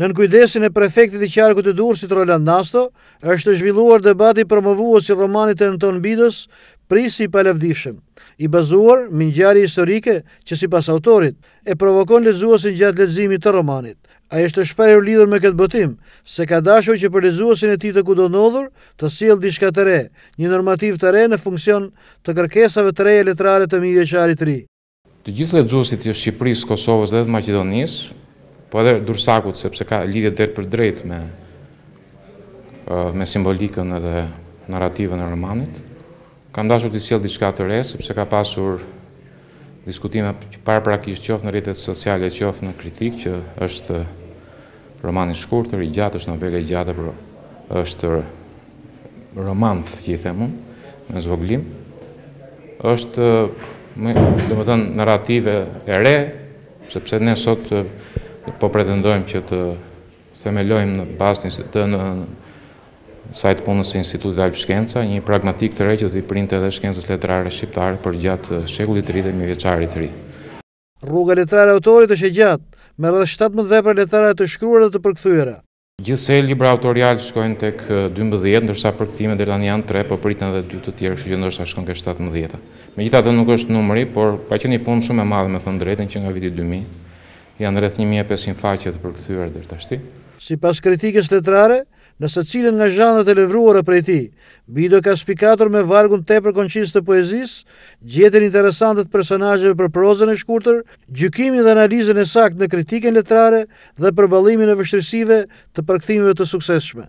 Nën kujdesin e prefektit të qarkut të Durrësit Roland Nasto, është zhvilluar debati promovues i romanit të Anton Bidës, Prisi i palavdishëm, i bazuar mbi ngjarje historike që sipas autorit e provokon lexuesin gjatë leximit të romanit. Ai është shprehur lidhur me këtë botim se ka dashur që për lexuesin e tij të kudonodhur të sjellë diçka të re, një normativ të re në funksion të kërkesave të reja letrare të mijëvjeçarit të ri. Të gjithë lexuesit të Shqipërisë, Kosovës dhe të Maqedonisë, po edhe durrsakut sepse ka lidhje drejtpërdrejtë me me simbolikën edhe narrativën e romanit, kam dashur t'i sjell diçka të re sepse ka pasur diskutime paraprakisht qoftë në rrjetet sociale qoftë në kritikë që është Roman i shkurtër, i gjatë, është novelë e gjatë, por është romanth që i them unë, me zvogëlim. Është, domethënë, narrativë e re, sepse ne sot po pretendojmë që të themelojmë në bazë të, në sajë të punës së Institutit Alb-Shkenca, një pragmatikë të re që do t'i printe edhe shkencës letrare shqiptare përgjatë shekullit të ri dhe mijëvjeçarit të ri. Rruga letrare e autorit është e gjatë, me rreth shtatëmbëdhjetë vepra letrare të shkruara dhe të përkthyera. Gjithsej libra autorialë shkojnë tek dymbëdhjetë, ndërsa përkthime deri tani janë tre, po priten edhe dy të tjerë, kështu që ndoshta shkon ke shtatëmbëdhjetë. Megjithatë nuk është numri, por ka qenë një punë shumë e madhe me thënë drejtën që nga viti dy mijë. Janë rreth një mijë e pesëqind faqe të përkthyera deri tashti. Sipas kritikës letrare, Në secilin nga zhanret e lëvruara prej tij, Bido ka spikatur me vargun tepër konciz të poezisë, gjetjen interesante të personazheve për prozën e shkurtër, gjykimin dhe analizën e saktë në kritikën letrare dhe përballimin e vështirësive të përkthimeve të suksesshme.